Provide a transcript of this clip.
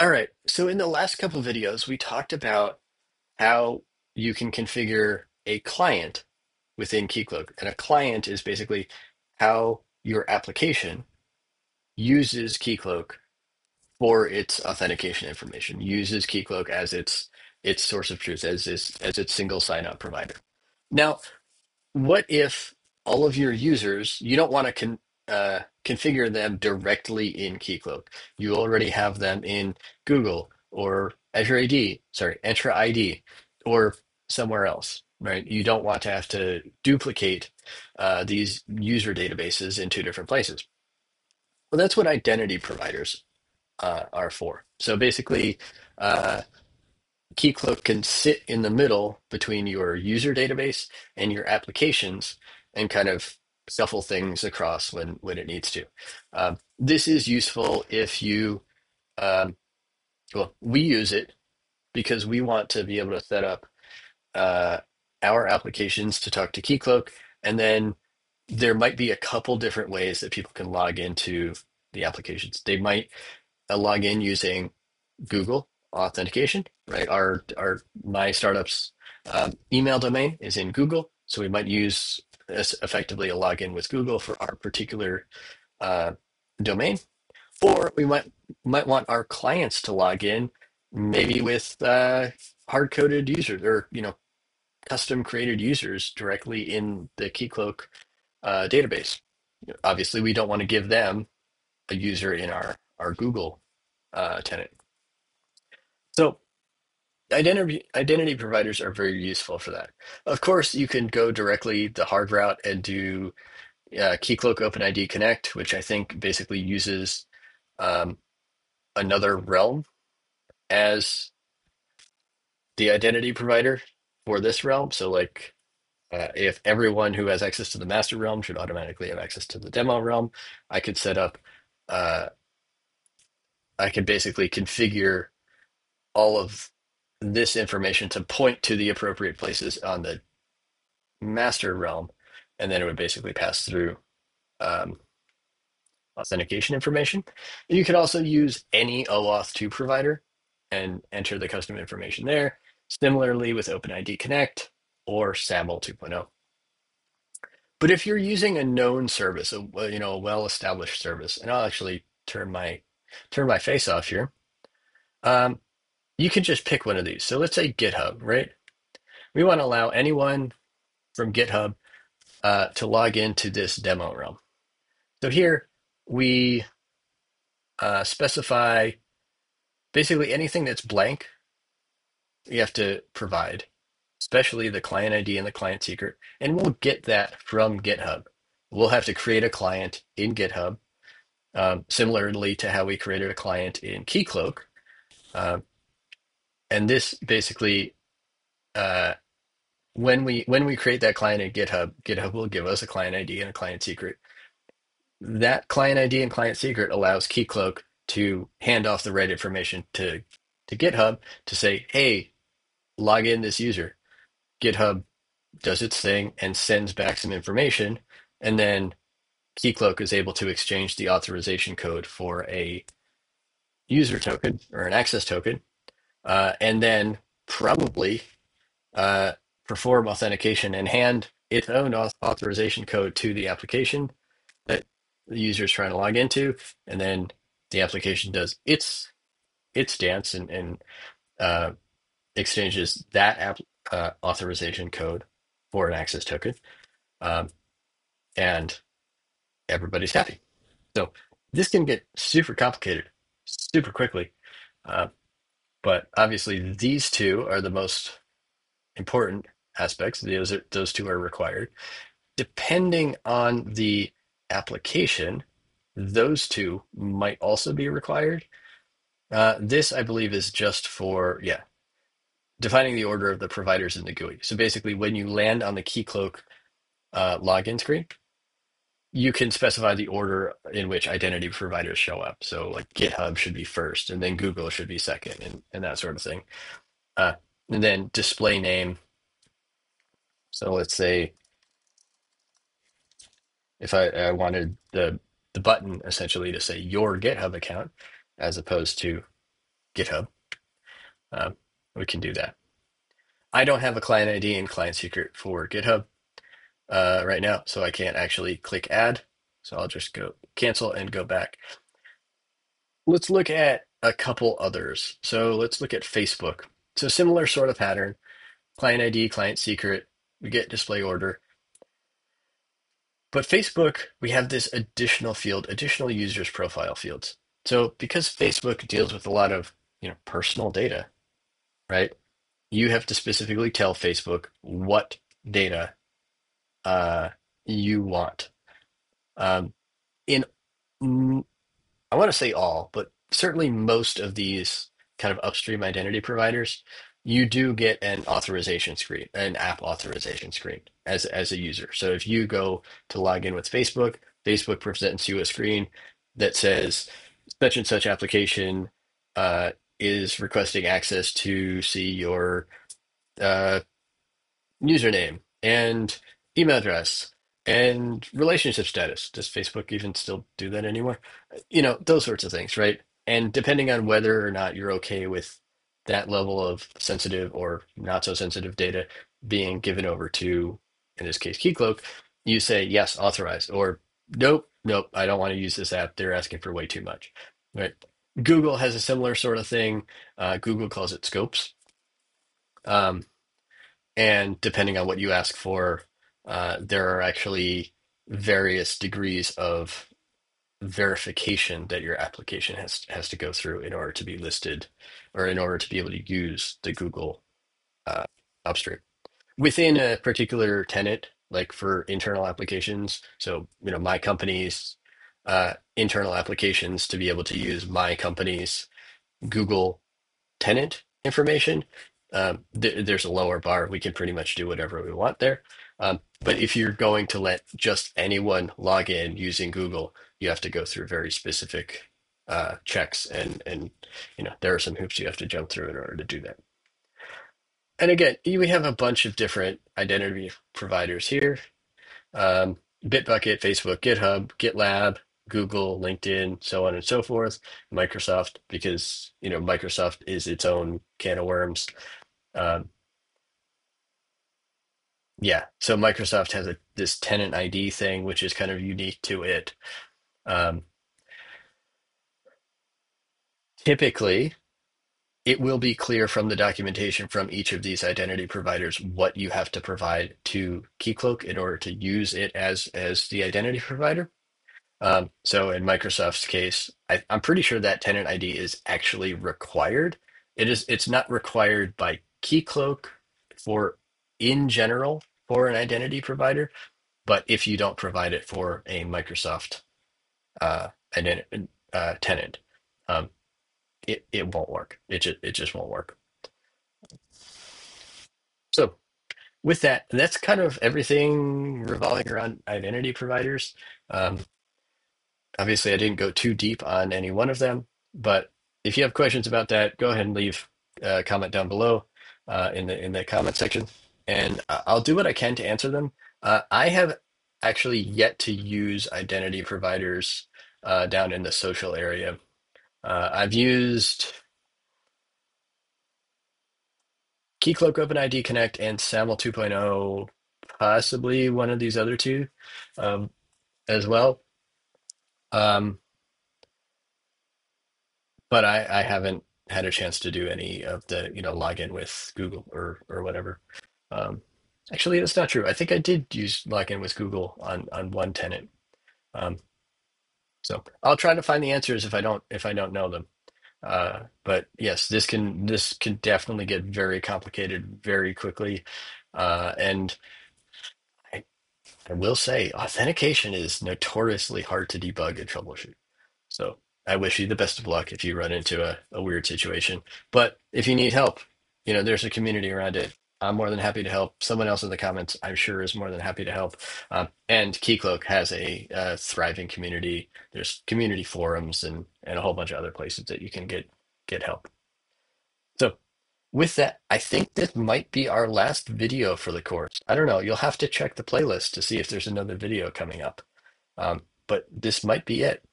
All right. So in the last couple of videos, we talked about how you can configure a client within Keycloak. And a client is basically how your application uses Keycloak for its authentication information, uses Keycloak as its its source of truth, as its as its single sign-on provider. Now, what if all of your users, you don't want to con, uh, configure them directly in Keycloak? You already have them in Google or Azure AD, sorry, Entra ID, or somewhere else, right? You don't want to have to duplicate uh, these user databases in two different places. Well, that's what identity providers uh, are for. So basically, uh, Keycloak can sit in the middle between your user database and your applications and kind of shuffle things across when when it needs to. Um, this is useful if you, um, well, we use it because we want to be able to set up uh, our applications to talk to Keycloak, and then there might be a couple different ways that people can log into the applications. They might uh, log in using Google authentication, right? Our our my startup's um, email domain is in Google, so we might use effectively a login with Google for our particular uh, domain, or we might might want our clients to log in, maybe with uh, hard coded users or you know custom created users directly in the Keycloak uh, database. Obviously, we don't want to give them a user in our our Google uh, tenant. So Identity identity providers are very useful for that. Of course, you can go directly the hard route and do uh, Keycloak OpenID Connect, which I think basically uses um, another realm as the identity provider for this realm. So, like, uh, if everyone who has access to the master realm should automatically have access to the demo realm, I could set up. Uh, I could basically configure all of this information to point to the appropriate places on the master realm, and then it would basically pass through um, authentication information. You could also use any OAuth 2 provider and enter the custom information there. Similarly with OpenID Connect or SAML 2.0. But if you're using a known service, a you know a well-established service, and I'll actually turn my turn my face off here, um, you can just pick one of these. So let's say GitHub, right? We want to allow anyone from GitHub uh, to log into this demo realm. So here we uh, specify basically anything that's blank, you have to provide, especially the client ID and the client secret. And we'll get that from GitHub. We'll have to create a client in GitHub, um, similarly to how we created a client in Keycloak. Uh, and this basically uh, when we when we create that client in GitHub, GitHub will give us a client ID and a client secret. That client ID and client secret allows Keycloak to hand off the right information to to GitHub to say, "Hey, log in this user." GitHub does its thing and sends back some information, and then Keycloak is able to exchange the authorization code for a user token or an access token, uh, and then probably uh, perform authentication and hand its own authorization code to the application that the user is trying to log into, and then the application does its its dance and, and uh, exchanges that app, uh, authorization code for an access token, um, and everybody's happy. So this can get super complicated super quickly, uh, but obviously these two are the most important aspects. Those are, those two are required. Depending on the application, those two might also be required. Uh, this, I believe, is just for yeah, defining the order of the providers in the GUI. So basically, when you land on the Keycloak uh, login screen, you can specify the order in which identity providers show up. So like GitHub should be first, and then Google should be second, and, and that sort of thing. Uh, and then display name so let's say if I, I wanted the the button essentially to say your GitHub account as opposed to GitHub, um, we can do that. I don't have a client ID and client secret for GitHub uh, right now, so I can't actually click add. So I'll just go cancel and go back. Let's look at a couple others. So let's look at Facebook. So similar sort of pattern, client ID, client secret, we get display order. But Facebook, we have this additional field, additional users profile fields. So because Facebook deals with a lot of you know personal data, right? You have to specifically tell Facebook what data uh, you want. Um, in I want to say all, but certainly most of these kind of upstream identity providers, you do get an authorization screen, an app authorization screen as as a user. So if you go to log in with Facebook, Facebook presents you a screen that says such and such application uh, is requesting access to see your uh, username and email address and relationship status. Does Facebook even still do that anymore? You know, those sorts of things, right? And depending on whether or not you're okay with that level of sensitive or not so sensitive data being given over to, in this case, Keycloak, you say yes, authorized, or nope, nope, I don't want to use this app. They're asking for way too much, right? Google has a similar sort of thing. Uh, Google calls it scopes. Um, and depending on what you ask for, uh, there are actually various degrees of verification that your application has has to go through in order to be listed or in order to be able to use the Google uh, upstream within a particular tenant, like for internal applications. So, you know, my company's uh, internal applications to be able to use my company's Google tenant information, um, th- there's a lower bar. We can pretty much do whatever we want there. Um, but if you're going to let just anyone log in using Google, you have to go through very specific uh, checks, and and you know there are some hoops you have to jump through in order to do that. And again, we have a bunch of different identity providers here: um, Bitbucket, Facebook, GitHub, GitLab, Google, LinkedIn, so on and so forth. Microsoft, because you know Microsoft is its own can of worms. Yeah, so Microsoft has a this tenant ID thing, which is kind of unique to it. Um, typically, it will be clear from the documentation from each of these identity providers what you have to provide to Keycloak in order to use it as as the identity provider. Um, so in Microsoft's case, I, I'm pretty sure that tenant ID is actually required. It is. It's not required by Keycloak for in general for an identity provider, but if you don't provide it for a Microsoft uh, ident- uh, tenant, um, it it won't work. It just it just won't work. So with that, that's kind of everything revolving around identity providers. Um, Obviously, I didn't go too deep on any one of them, but if you have questions about that, go ahead and leave a comment down below uh, in the in the comment section, and uh, I'll do what I can to answer them. Uh, I have actually yet to use identity providers uh, down in the social area. Uh, I've used Keycloak OpenID Connect and SAML 2.0, possibly one of these other two um, as well. Um, but I, I haven't had a chance to do any of the, you know, login with Google or or whatever. Um, actually, that's not true. I think I did use login with Google on on one tenant. Um, so I'll try to find the answers if I don't if I don't know them. Uh, but yes, this can this can definitely get very complicated very quickly. Uh, and I, I will say authentication is notoriously hard to debug and troubleshoot. So I wish you the best of luck if you run into a, a weird situation. But if you need help, you know, there's a community around it. I'm more than happy to help. Someone else in the comments, I'm sure, is more than happy to help. Um, and Keycloak has a, thriving community. There's community forums and and a whole bunch of other places that you can get get help. So with that, I think this might be our last video for the course. I don't know. You'll have to check the playlist to see if there's another video coming up. Um, but this might be it.